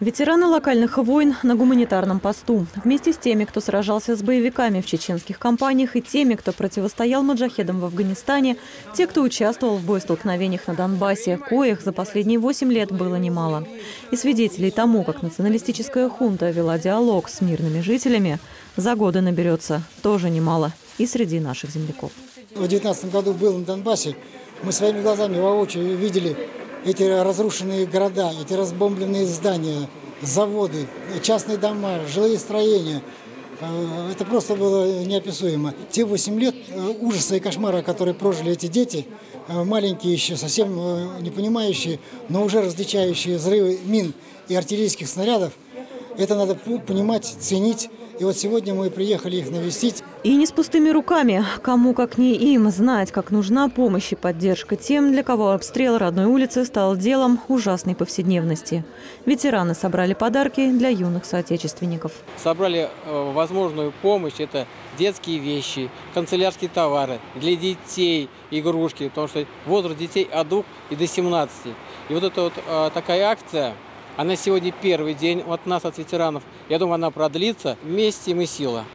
Ветераны локальных войн на гуманитарном посту. Вместе с теми, кто сражался с боевиками в чеченских кампаниях и теми, кто противостоял маджахедам в Афганистане, те, кто участвовал в боестолкновениях на Донбассе, коих за последние восемь лет было немало. И свидетелей тому, как националистическая хунта вела диалог с мирными жителями, за годы наберется тоже немало и среди наших земляков. В 2019 году был на Донбассе. Мы своими глазами воочию видели эти разрушенные города, эти разбомбленные здания, заводы, частные дома, жилые строения. Э, Это просто было неописуемо. Те 8 лет э, ужаса и кошмара, которые прожили эти дети, э, маленькие еще, совсем не понимающие, но уже различающие взрывы мин и артиллерийских снарядов, это надо понимать, ценить. И вот сегодня мы приехали их навестить. И не с пустыми руками. Кому, как не им, знать, как нужна помощь и поддержка тем, для кого обстрел родной улицы стал делом ужасной повседневности. Ветераны собрали подарки для юных соотечественников. Собрали э, возможную помощь. Это детские вещи, канцелярские товары, для детей игрушки, потому что возраст детей от 2 и до 17. И вот эта вот э, такая акция, она сегодня первый день от нас, от ветеранов. Я думаю, она продлится. Вместе мы сила.